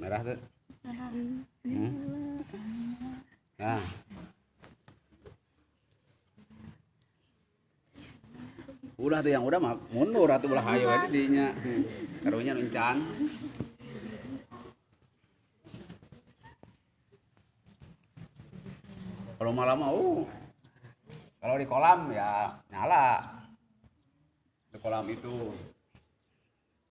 merah tuh. Hmm? nah. Udah tuh yang udah mah mundur atau ulah hayu aja dinya. Karunya nuncan kalau malam mau uh. Kalau di kolam ya nyala. Di kolam itu.